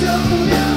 这姑娘。